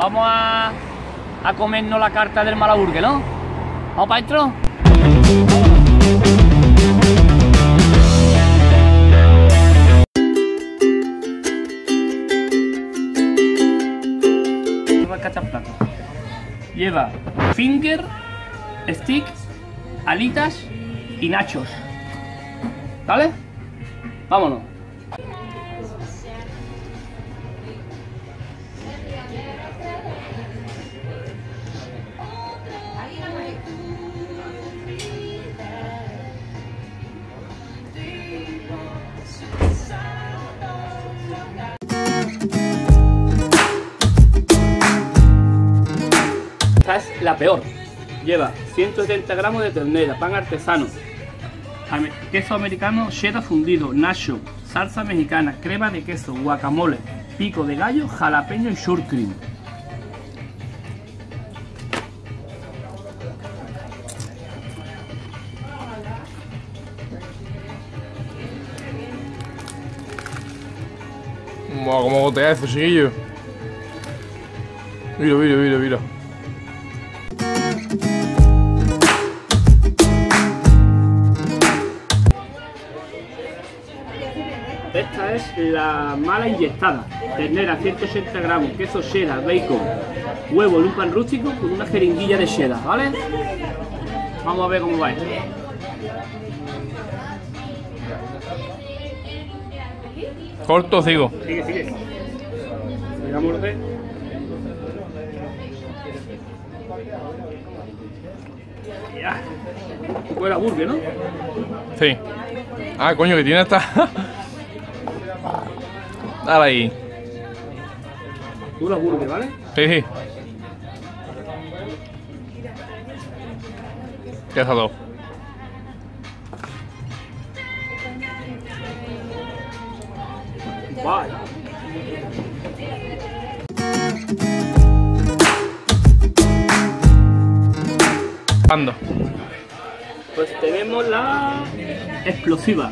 Vamos a, a comernos la carta del Malaburgue, ¿no? ¿Vamos para adentro? Lleva finger, stick, alitas y nachos. ¿Vale? Vámonos. La peor. Lleva 170 gramos de ternera, pan artesano, queso americano, cheddar fundido, nacho, salsa mexicana, crema de queso, guacamole, pico de gallo, jalapeño y sour cream. Buah, cómo gotea eso, chiquillo. Mira, mira, mira, mira. Esta es la mala inyectada. Ternera 180 gramos, queso cheddar, bacon, huevo en un pan rústico con una jeringuilla de cheddar, ¿vale? Vamos a ver cómo va esto. Corto, sigo. Sigue, sigue. Voy a morder. Ya. Huele a burger, ¿no? Sí. Ah, coño, que tiene esta. Dale ahí. Huele a burger, ¿vale? Sí, sí. Todo. Vale. Ando. Pues tenemos la explosiva.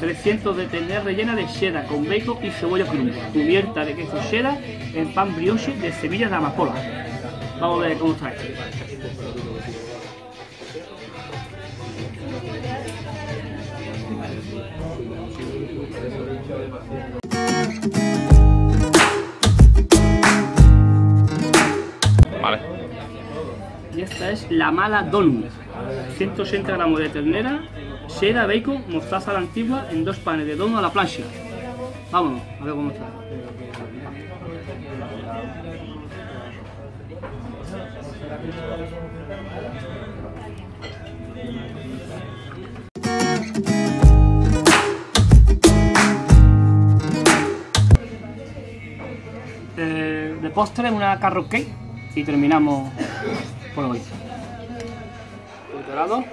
300 de ternera rellena de cheddar con bacon y cebolla cruda, cubierta de queso cheddar en pan brioche de semillas de amapola. Vamos a ver cómo está esto. Esta es la mala donut. 180 gramos de ternera, cheddar, bacon, mostaza a la antigua en dos panes de donut a la plancha. Vámonos, a ver cómo está. Eh, de postre una carrot y terminamos dorado.